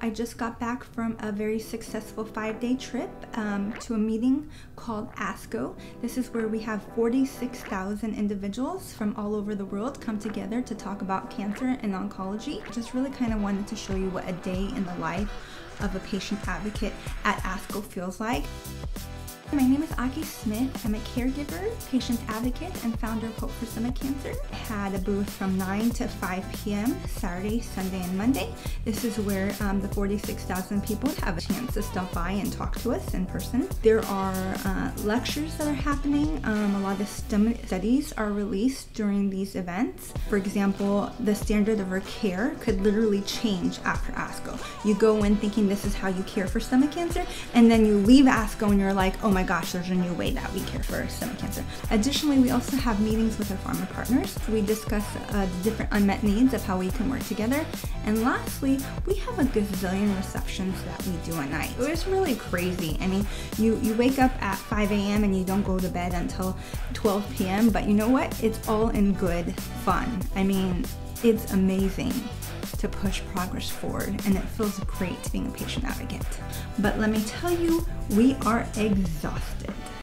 I just got back from a very successful five day trip um, to a meeting called ASCO. This is where we have 46,000 individuals from all over the world come together to talk about cancer and oncology. Just really kind of wanted to show you what a day in the life of a patient advocate at ASCO feels like. My name is Aki Smith. I'm a caregiver, patient advocate, and founder of Hope for Stomach Cancer. I had a booth from 9 to 5 p.m. Saturday, Sunday, and Monday. This is where um, the 46,000 people have a chance to stop by and talk to us in person. There are uh, lectures that are happening. Um, a lot of stomach studies are released during these events. For example, the standard of care could literally change after ASCO. You go in thinking this is how you care for stomach cancer, and then you leave ASCO and you're like, oh my gosh, there's a new way that we care for stomach cancer. Additionally, we also have meetings with our pharma partners. We discuss uh, the different unmet needs of how we can work together. And lastly, we have a gazillion receptions that we do at night. It's really crazy. I mean, you, you wake up at 5 a.m. and you don't go to bed until 12 p.m., but you know what? It's all in good fun. I mean, it's amazing to push progress forward and it feels great to being a patient advocate. But let me tell you, we are exhausted.